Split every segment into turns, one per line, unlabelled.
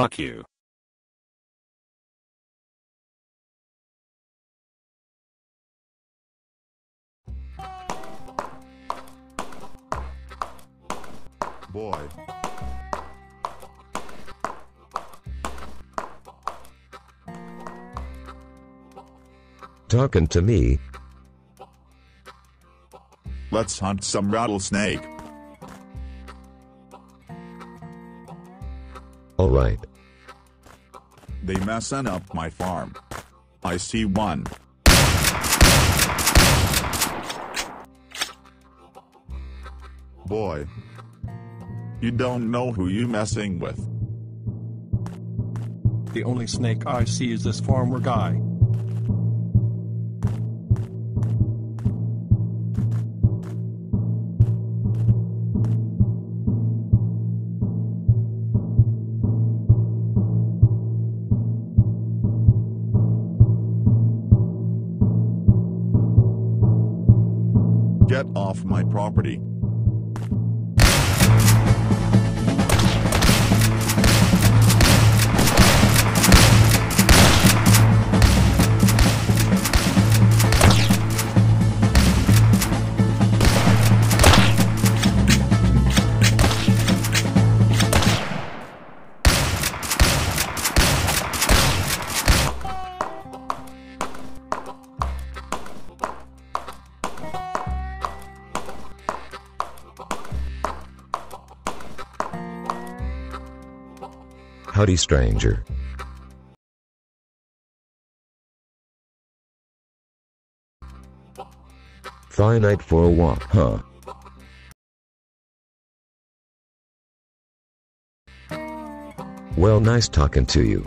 Fuck you.
Boy.
Talking to me?
Let's hunt some rattlesnake.
Alright.
They messing up my farm. I see one. Boy. You don't know who you messing with.
The only snake I see is this farmer guy.
Off my property.
Howdy stranger. Night for a walk, huh? Well nice talking to you.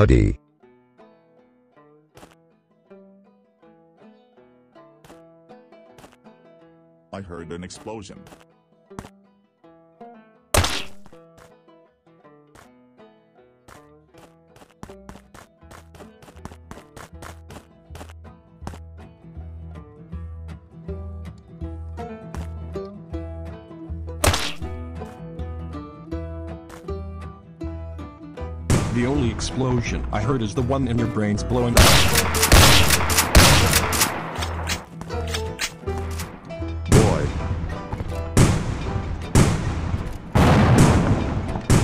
Howdy.
I heard an explosion.
The only explosion I heard is the one in your brains blowing up.
Boy.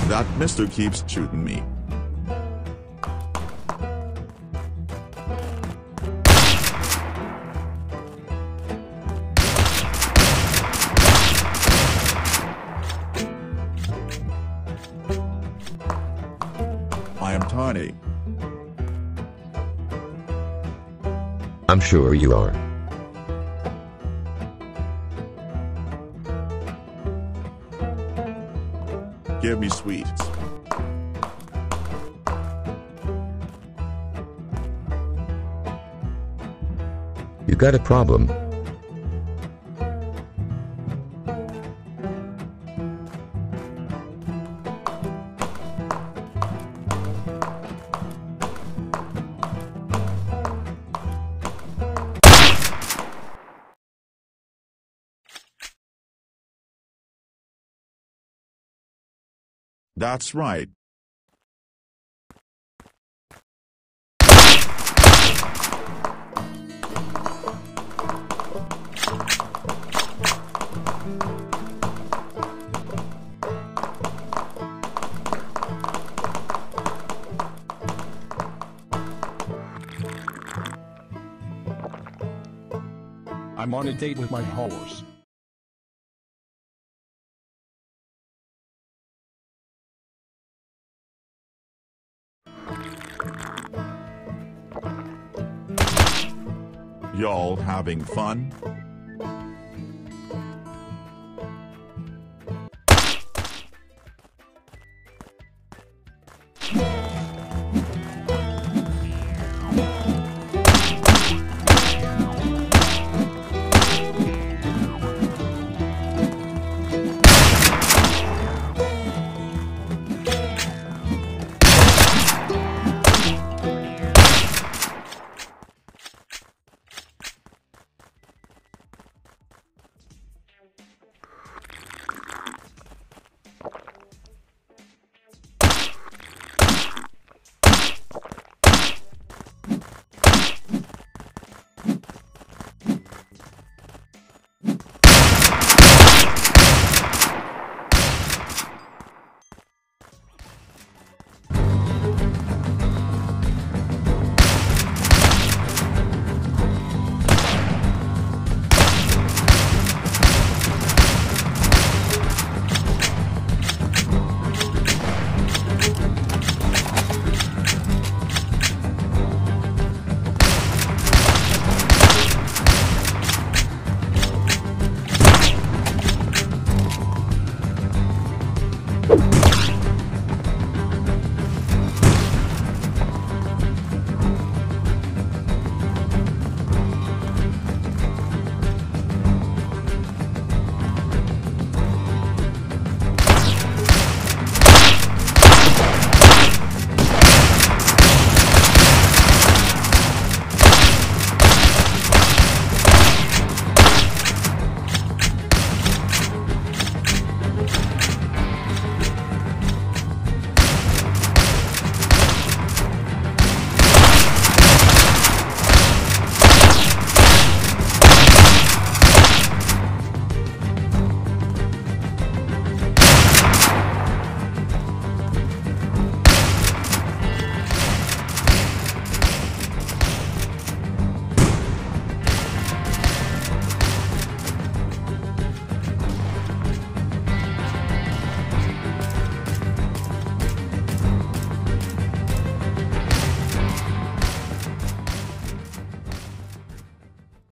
That mister keeps shooting me. Am tiny.
I'm sure you are.
Give me sweets.
You got a problem?
That's right.
I'm on a date with my horse.
Y'all having fun?